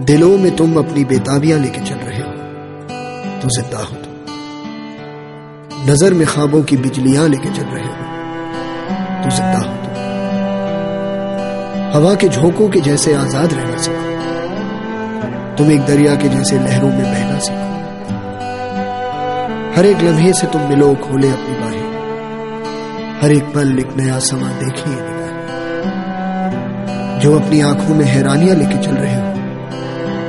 दिलों में तुम अपनी बेताबियाँ लेके चल रहे हो। तो ज़िंदा हो तुम। नज़र में ख्वाबों की बिजलियाँ लेके चल रहे हो। तो ज़िंदा हो तुम। हवा के झोंकों के जैसे आज़ाद रहना सीखो। तुम एक दरिया के जैसे लहरों में बहना सीखो। हर एक लम्हे से तुम मिलो, खोले अपनी बाहें। हर एक पल एक नया समा देखिए। जो अपनी आँखों में हैरानियाँ लेके चल रहे हो।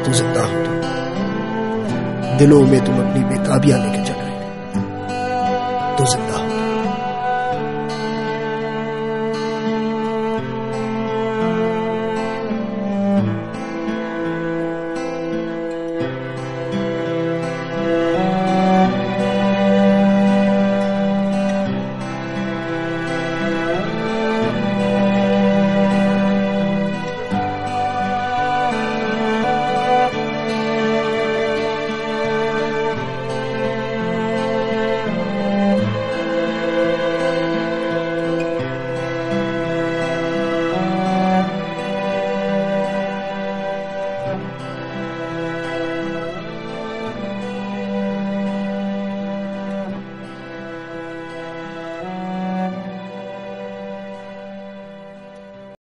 तो ज़िंदा हो तो। दिलों में तुम अपनी बेताबियाँ लेके चल रहे हो। तो ज़िंदा हो